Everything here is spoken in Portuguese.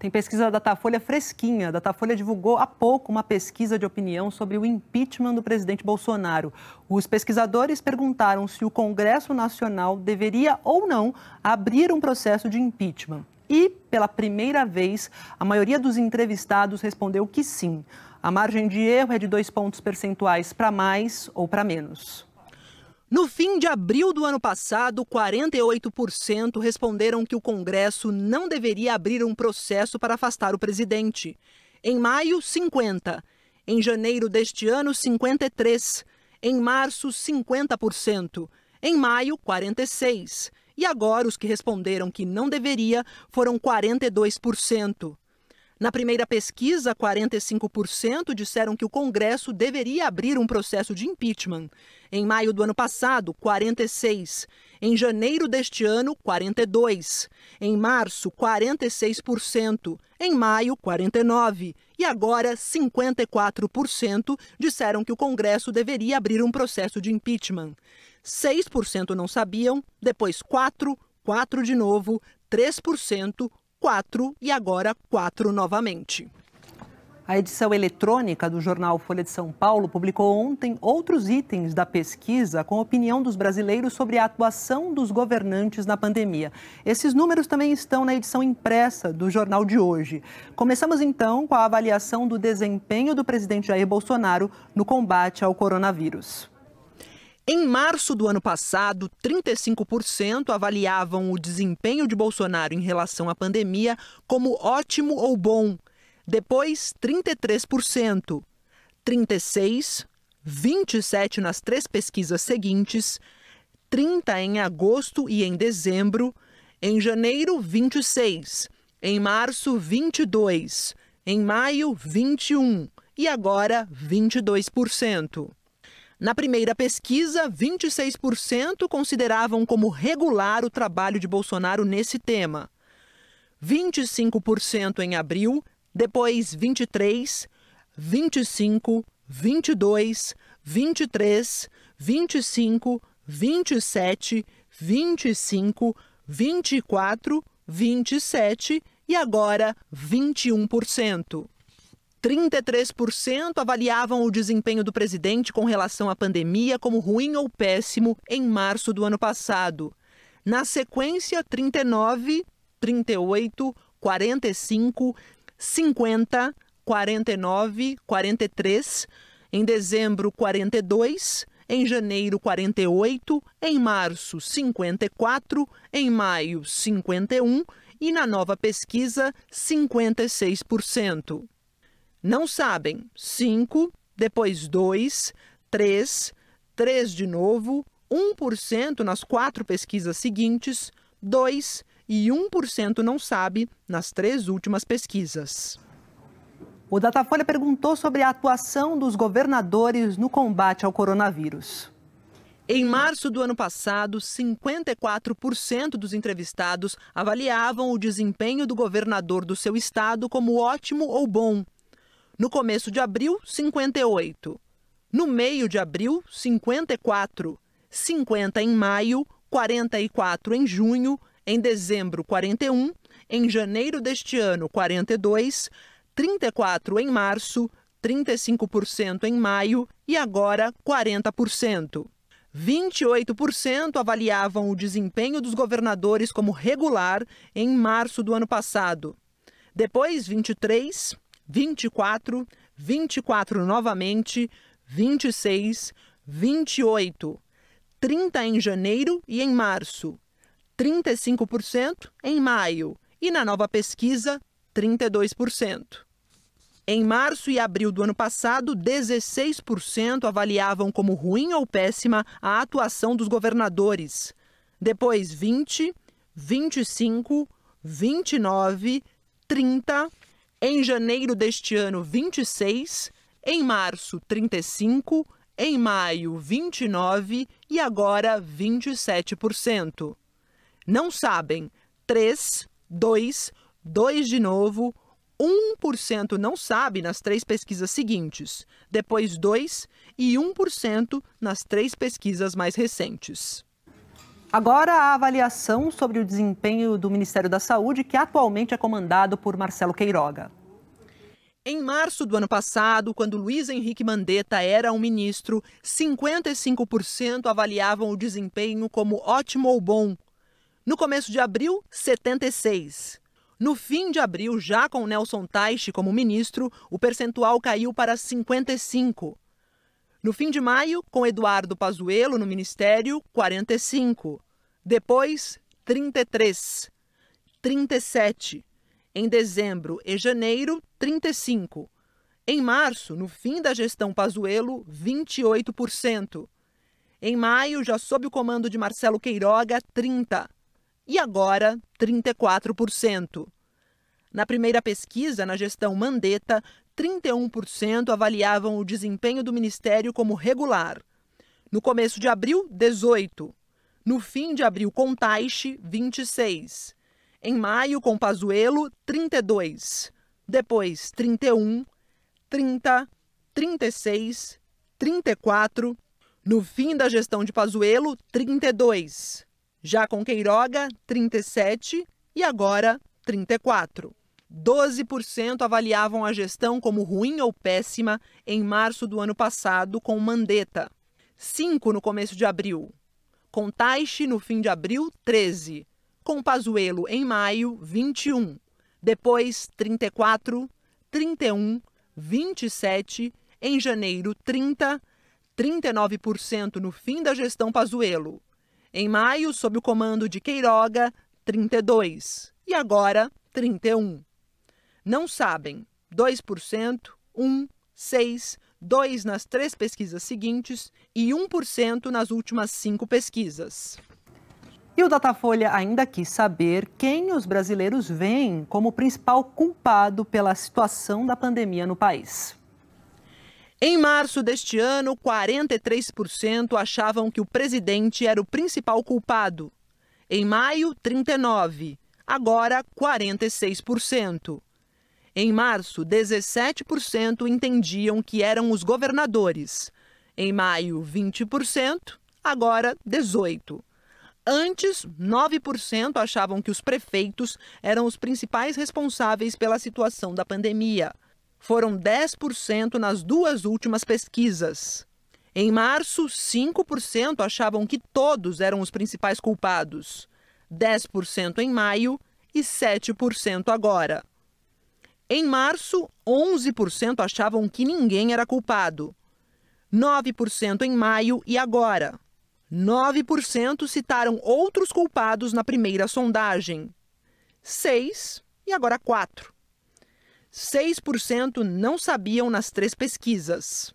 Tem pesquisa da Datafolha fresquinha. A Datafolha divulgou há pouco uma pesquisa de opinião sobre o impeachment do presidente Bolsonaro. Os pesquisadores perguntaram se o Congresso Nacional deveria ou não abrir um processo de impeachment. E, pela primeira vez, a maioria dos entrevistados respondeu que sim. A margem de erro é de dois pontos percentuais para mais ou para menos. No fim de abril do ano passado, 48% responderam que o Congresso não deveria abrir um processo para afastar o presidente. Em maio, 50%. Em janeiro deste ano, 53%. Em março, 50%. Em maio, 46%. E agora, os que responderam que não deveria foram 42%. Na primeira pesquisa, 45% disseram que o Congresso deveria abrir um processo de impeachment. Em maio do ano passado, 46%. Em janeiro deste ano, 42%. Em março, 46%. Em maio, 49%. E agora, 54% disseram que o Congresso deveria abrir um processo de impeachment. 6% não sabiam, depois 4%, 4% de novo, 3%, quatro e agora quatro novamente. A edição eletrônica do jornal Folha de São Paulo publicou ontem outros itens da pesquisa com opinião dos brasileiros sobre a atuação dos governantes na pandemia. Esses números também estão na edição impressa do jornal de hoje. Começamos então com a avaliação do desempenho do presidente Jair Bolsonaro no combate ao coronavírus. Em março do ano passado, 35% avaliavam o desempenho de Bolsonaro em relação à pandemia como ótimo ou bom. Depois, 33%. 36%, 27% nas três pesquisas seguintes, 30% em agosto e em dezembro, em janeiro, 26%, em março, 22%, em maio, 21% e agora 22%. Na primeira pesquisa, 26% consideravam como regular o trabalho de Bolsonaro nesse tema. 25% em abril, depois 23, 25, 22, 23, 25, 27, 25, 24, 27 e agora 21%. 33% avaliavam o desempenho do presidente com relação à pandemia como ruim ou péssimo em março do ano passado. Na sequência, 39, 38, 45, 50, 49, 43, em dezembro 42, em janeiro 48, em março 54, em maio 51 e na nova pesquisa 56%. Não sabem. 5, depois 2, 3, 3 de novo, 1% nas quatro pesquisas seguintes, 2 e 1% não sabe nas três últimas pesquisas. O Datafolha perguntou sobre a atuação dos governadores no combate ao coronavírus. Em março do ano passado, 54% dos entrevistados avaliavam o desempenho do governador do seu estado como ótimo ou bom. No começo de abril, 58. No meio de abril, 54. 50 em maio, 44 em junho, em dezembro, 41, em janeiro deste ano, 42, 34 em março, 35% em maio e agora 40%. 28% avaliavam o desempenho dos governadores como regular em março do ano passado. Depois, 23, 24, 24 novamente, 26, 28, 30 em janeiro e em março, 35% em maio e na nova pesquisa, 32%. Em março e abril do ano passado, 16% avaliavam como ruim ou péssima a atuação dos governadores. Depois, 20, 25, 29, 30 em janeiro deste ano, 26. Em março, 35. Em maio, 29. E agora, 27%. Não sabem. 3, 2, 2 de novo. 1% não sabe nas três pesquisas seguintes, depois 2% e 1% nas três pesquisas mais recentes. Agora, a avaliação sobre o desempenho do Ministério da Saúde, que atualmente é comandado por Marcelo Queiroga. Em março do ano passado, quando Luiz Henrique Mandetta era um ministro, 55% avaliavam o desempenho como ótimo ou bom. No começo de abril, 76%. No fim de abril, já com Nelson Teich como ministro, o percentual caiu para 55%. No fim de maio, com Eduardo Pazuello no ministério, 45. Depois, 33. 37. Em dezembro e janeiro, 35. Em março, no fim da gestão Pazuello, 28%. Em maio, já sob o comando de Marcelo Queiroga, 30. E agora, 34%. Na primeira pesquisa, na gestão Mandetta, 31% avaliavam o desempenho do ministério como regular. No começo de abril, 18. No fim de abril, com Taixe, 26. Em maio, com Pazuello, 32. Depois, 31, 30, 36, 34. No fim da gestão de Pazuello, 32. Já com Queiroga, 37 e agora 34. 12% avaliavam a gestão como ruim ou péssima em março do ano passado com Mandetta. 5 no começo de abril. Com Taixe no fim de abril, 13. Com Pazuello em maio, 21. Depois, 34, 31, 27. Em janeiro, 30. 39% no fim da gestão Pazuello. Em maio, sob o comando de Queiroga, 32. E agora, 31 não sabem 2%, 1, 6, 2 nas três pesquisas seguintes e 1% nas últimas cinco pesquisas. E o Datafolha ainda quis saber quem os brasileiros veem como principal culpado pela situação da pandemia no país. Em março deste ano, 43% achavam que o presidente era o principal culpado. Em maio, 39%. Agora, 46%. Em março, 17% entendiam que eram os governadores. Em maio, 20%, agora 18%. Antes, 9% achavam que os prefeitos eram os principais responsáveis pela situação da pandemia. Foram 10% nas duas últimas pesquisas. Em março, 5% achavam que todos eram os principais culpados. 10% em maio e 7% agora. Em março, 11% achavam que ninguém era culpado. 9% em maio e agora. 9% citaram outros culpados na primeira sondagem. 6 e agora 4. 6% não sabiam nas três pesquisas.